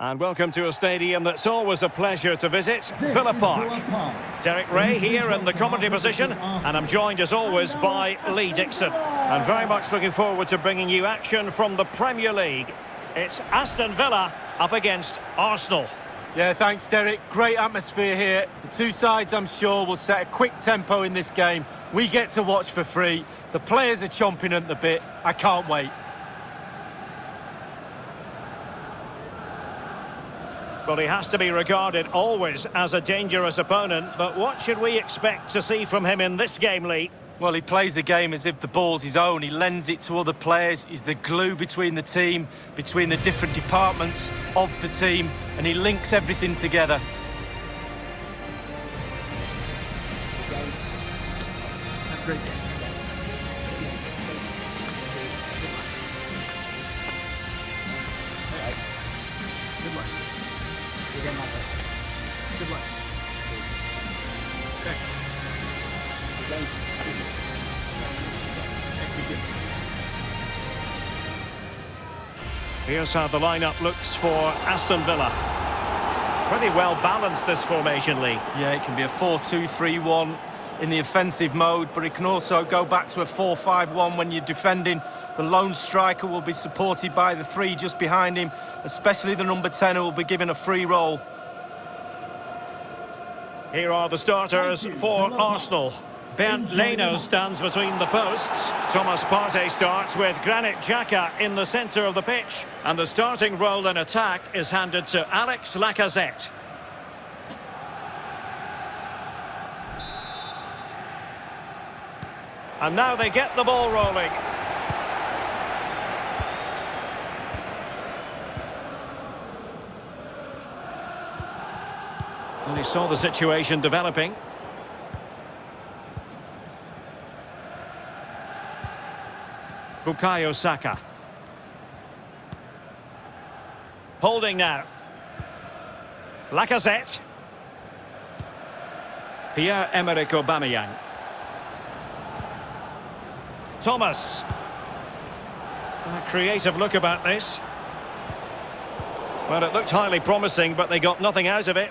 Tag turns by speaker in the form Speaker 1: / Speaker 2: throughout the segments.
Speaker 1: And welcome to a stadium that's always a pleasure to visit,
Speaker 2: This
Speaker 1: Villa Park.
Speaker 2: Park.
Speaker 1: Derek Ray
Speaker 2: And
Speaker 1: here in the commentary position,
Speaker 2: Arsenal.
Speaker 1: and I'm joined as always by Lee Dixon.
Speaker 2: Villa.
Speaker 1: And very much looking forward to bringing you action from the Premier League. It's Aston Villa up against Arsenal.
Speaker 3: Yeah, thanks, Derek. Great atmosphere here. The two sides, I'm sure, will set a quick tempo in this game. We get to watch for free. The players are chomping at the bit. I can't wait.
Speaker 1: Well, he has to be regarded always as a dangerous opponent, but what should we expect to see from him in this game, Lee?
Speaker 3: Well, he plays the game as if the ball's his own. He lends it to other players. He's the glue between the team, between the different departments of the team, and he links everything together.
Speaker 4: Good luck. Okay. Thank you.
Speaker 1: Here's how the lineup looks for Aston Villa. Pretty well balanced, this formation, Lee.
Speaker 3: Yeah, it can be a 4-2-3-1 in the offensive mode, but it can also go back to a 4-5-1 when you're defending. The lone striker will be supported by the three just behind him, especially the number 10 who will be given a free role.
Speaker 1: Here are the starters for Arsenal. Bernd
Speaker 2: the
Speaker 1: Leno stands between the posts. Thomas Partey starts with Granit Xhaka in the centre of the pitch. And the starting role in attack is handed to Alex Lacazette. And now they get the ball rolling. And he saw the situation developing. Bukayo Saka. Holding now. Lacazette. Pierre-Emerick Aubameyang. Thomas. A creative look about this. Well, it looked highly promising, but they got nothing out of it.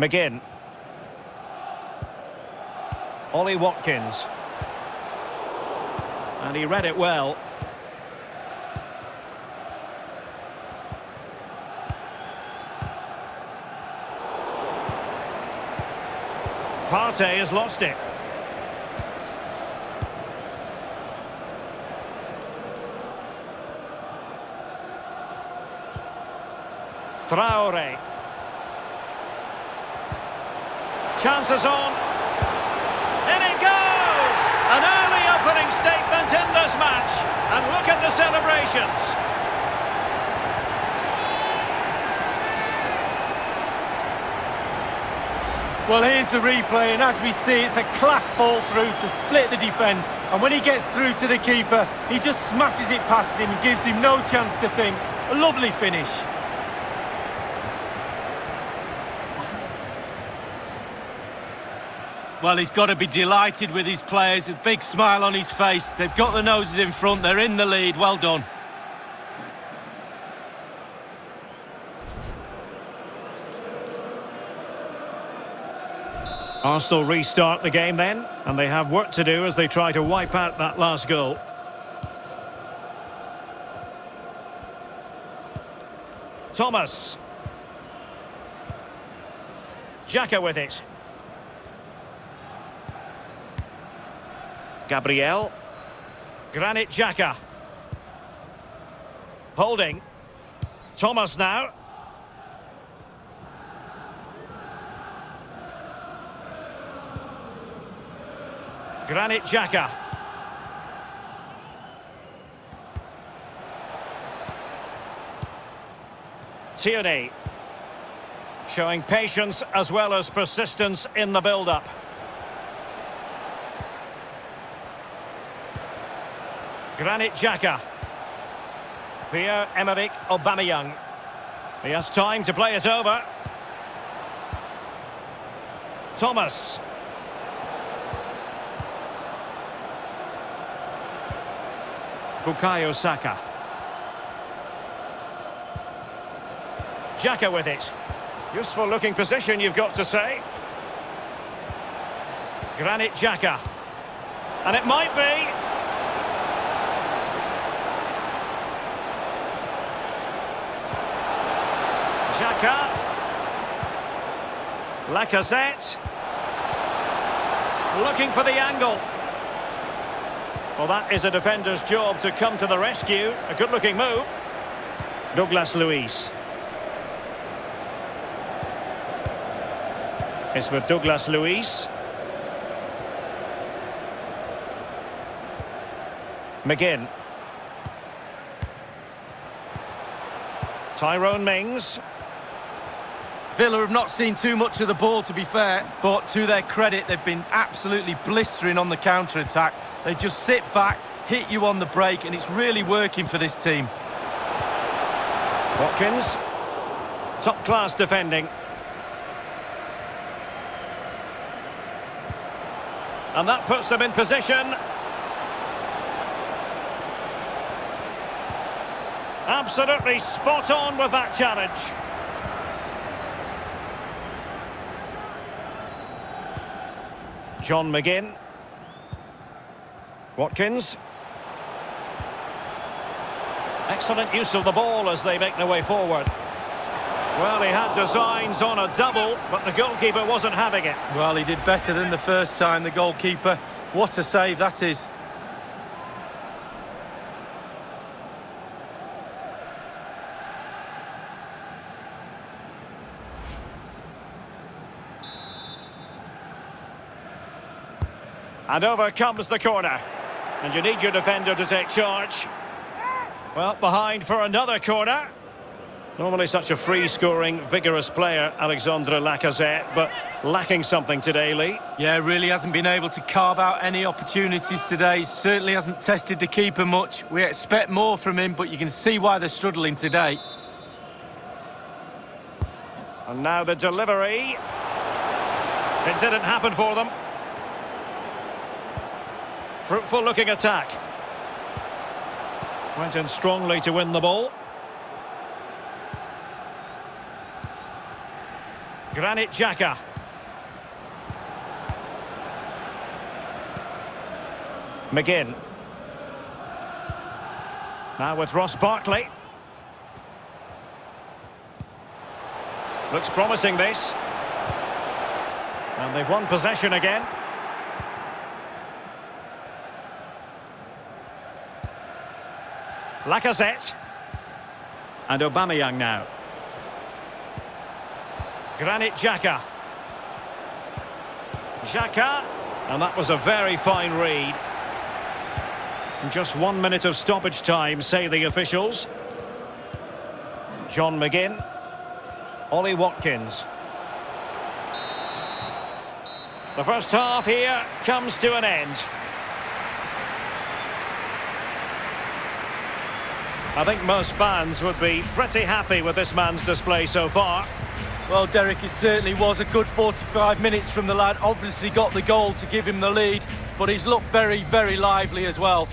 Speaker 1: McGinn. Ollie Watkins. And he read it well. Partey has lost it. Traore. Chances on. In it goes! An early opening statement in this match. And look at the celebrations.
Speaker 3: Well, here's the replay, and as we see, it's a class ball through to split the defence. And when he gets through to the keeper, he just smashes it past him and gives him no chance to think. A lovely finish. Well, he's got to be delighted with his players. A big smile on his face. They've got the noses in front. They're in the lead. Well done.
Speaker 1: Arsenal restart the game then, and they have work to do as they try to wipe out that last goal. Thomas. Xhaka with it. Gabriel. Granit Xhaka. Holding. Thomas now. Granit Xhaka. Tierney. Showing patience as well as persistence in the build-up. Granit Xhaka. Pierre-Emerick Aubameyang. He has time to play it over. Thomas. Bukayo Saka. Xhaka with it. Useful looking position, you've got to say. Granit Xhaka. And it might be. Xhaka. Lacazette. Looking for the angle. Well, that is a defender's job to come to the rescue. A good-looking move. Douglas Luiz. It's with Douglas Luiz. McGinn. Tyrone Mings.
Speaker 3: Villa have not seen too much of the ball, to be fair, but to their credit, they've been absolutely blistering on the counter-attack. They just sit back, hit you on the break, and it's really working for this team.
Speaker 1: Watkins. Top-class defending. And that puts them in position. Absolutely spot on with that challenge. John McGinn. Watkins. Excellent use of the ball as they make their way forward. Well, he had designs on a double, but the goalkeeper wasn't having it.
Speaker 3: Well, he did better than the first time, the goalkeeper. What a save that is.
Speaker 1: And over comes the corner. And you need your defender to take charge. Well, behind for another corner. Normally such a free-scoring, vigorous player, Alexandre Lacazette, but lacking something today, Lee.
Speaker 3: Yeah, really hasn't been able to carve out any opportunities today. Certainly hasn't tested the keeper much. We expect more from him, but you can see why they're struggling today.
Speaker 1: And now the delivery. It didn't happen for them. Fruitful looking attack. Went in strongly to win the ball. Granit Xhaka. McGinn. Now with Ross Barkley. Looks promising this. And they've won possession again. Lacazette. And Aubameyang now. Granit Xhaka. Xhaka. And that was a very fine read. Just one minute of stoppage time, say the officials. John McGinn. Ollie Watkins. The first half here comes to an end. I think most fans would be pretty happy with this man's display so far.
Speaker 3: Well, Derek, it certainly was a good 45 minutes from the lad. Obviously got the goal to give him the lead, but he's looked very, very lively as well.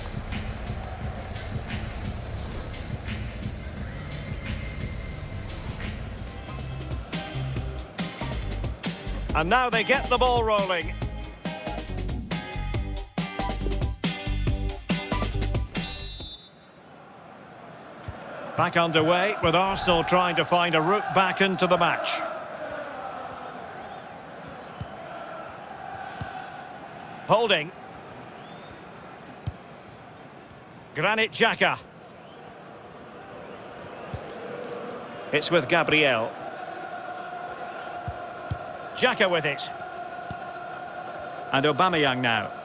Speaker 1: And now they get the ball rolling. Back underway with Arsenal trying to find a route back into the match. Holding. Granit Xhaka. It's with Gabriel. Xhaka with it. And Aubameyang now.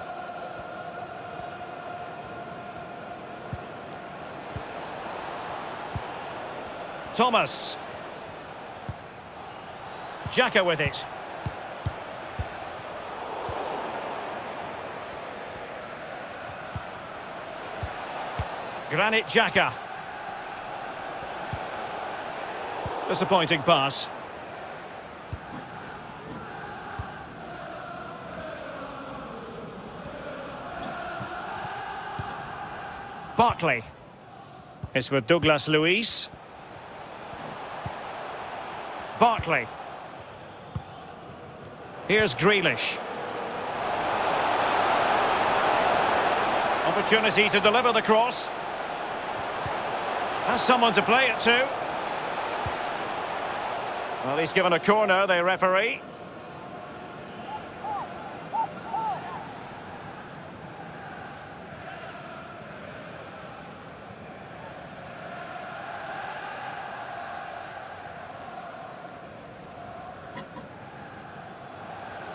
Speaker 1: Thomas. Xhaka with it. Granit Xhaka. Disappointing pass. Barkley. It's with Douglas Luiz. Barkley. Here's Grealish. Opportunity to deliver the cross. Has someone to play it to. Well, he's given a corner, the referee.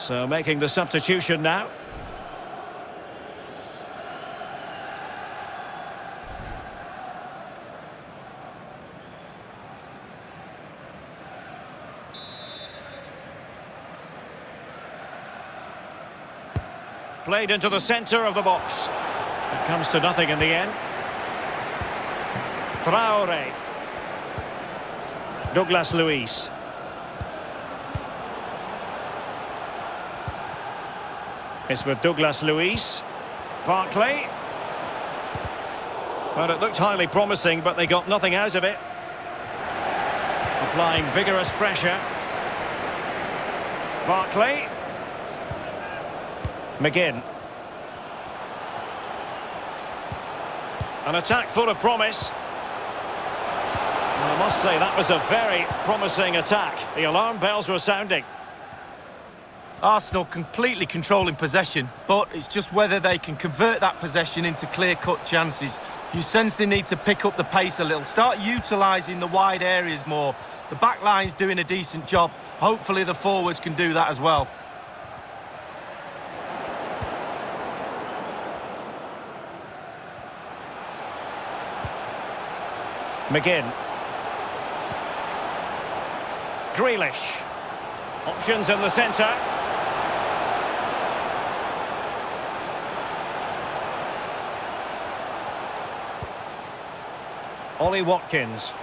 Speaker 1: So making the substitution now. Played into the centre of the box. It comes to nothing in the end. Traore. Douglas Luiz. It's with Douglas Luiz. Barkley. Well, it looked highly promising, but they got nothing out of it. Applying vigorous pressure. Barkley. McGinn. An attack full of promise. Well, I must say, that was a very promising attack. The alarm bells were sounding.
Speaker 3: Arsenal completely controlling possession, but it's just whether they can convert that possession into clear-cut chances. You sense they need to pick up the pace a little, start utilising the wide areas more. The back line's doing a decent job. Hopefully the forwards can do that as well.
Speaker 1: McGinn. Grealish. Options in the centre. Ollie Watkins.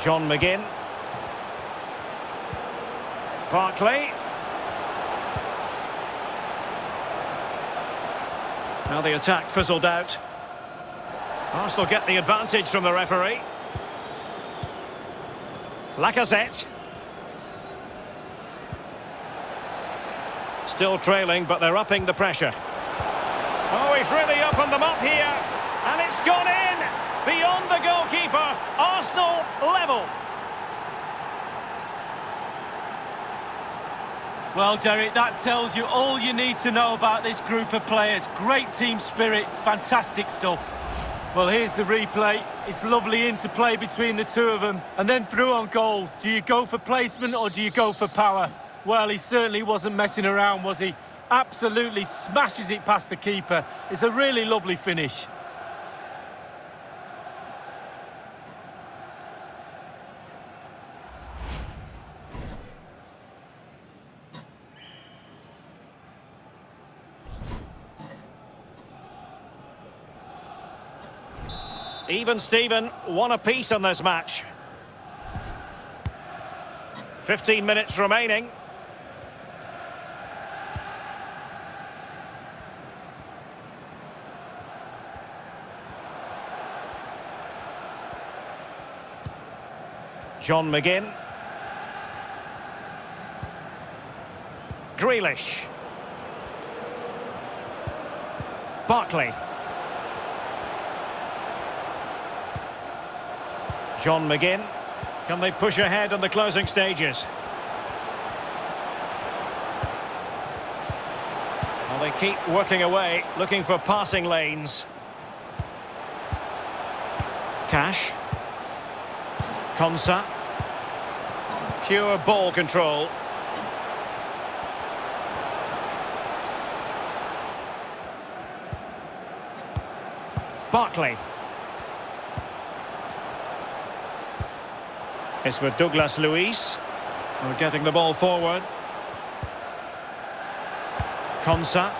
Speaker 1: John McGinn. Barkley. Now the attack fizzled out. Arsenal get the advantage from the referee. Lacazette. Still trailing, but they're upping the pressure. He's really opened them up here. And it's gone in. Beyond the goalkeeper. Arsenal level.
Speaker 3: Well, Derek, that tells you all you need to know about this group of players. Great team spirit, fantastic stuff. Well, here's the replay. It's lovely interplay between the two of them. And then through on goal. Do you go for placement or do you go for power? Well, he certainly wasn't messing around, was he? Absolutely smashes it past the keeper. It's a really lovely finish.
Speaker 1: Even Steven, one apiece in this match. 15 minutes remaining. John McGinn. Grealish. Barkley. John McGinn. Can they push ahead in the closing stages? Well, they keep working away, looking for passing lanes. Cash. Konsa. Pure ball control. Barkley. It's with Douglas Luiz. We're getting the ball forward. Konsa.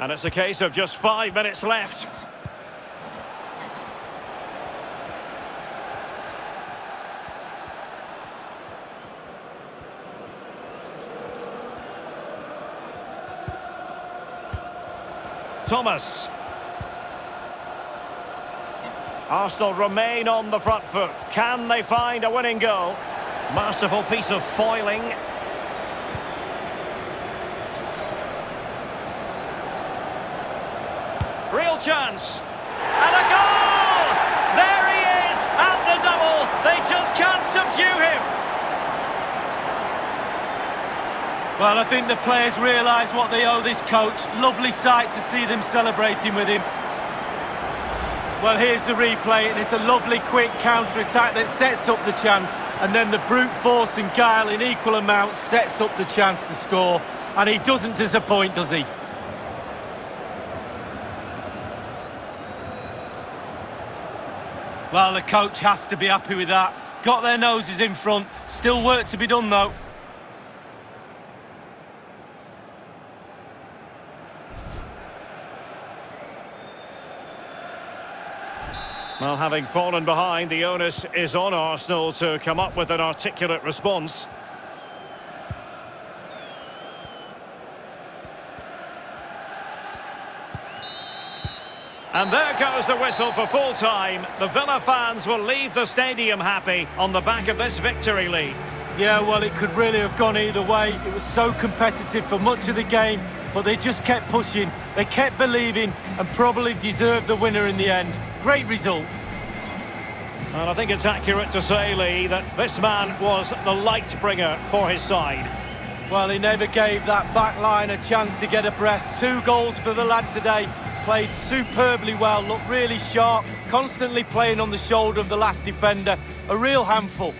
Speaker 1: And it's a case of just five minutes left. Thomas. Arsenal remain on the front foot. Can they find a winning goal? Masterful piece of foiling. Real chance. And a goal! There he is at the double. They just can't subdue him.
Speaker 3: Well, I think the players realise what they owe this coach. Lovely sight to see them celebrating with him. Well, here's the replay, and it's a lovely quick counter-attack that sets up the chance. And then the brute force and guile in equal amounts sets up the chance to score. And he doesn't disappoint, does he? Well, the coach has to be happy with that. Got their noses in front. Still work to be done, though.
Speaker 1: Well, having fallen behind, the onus is on Arsenal to come up with an articulate response. And there goes the whistle for full time. The Villa fans will leave the stadium happy on the back of this victory lead.
Speaker 3: Yeah, well, it could really have gone either way. It was so competitive for much of the game, but they just kept pushing. They kept believing and probably deserved the winner in the end. Great result.
Speaker 1: And I think it's accurate to say, Lee, that this man was the light bringer for his side.
Speaker 3: Well, he never gave that back line a chance to get a breath. Two goals for the lad today. Played superbly well, looked really sharp, constantly playing on the shoulder of the last defender. A real handful.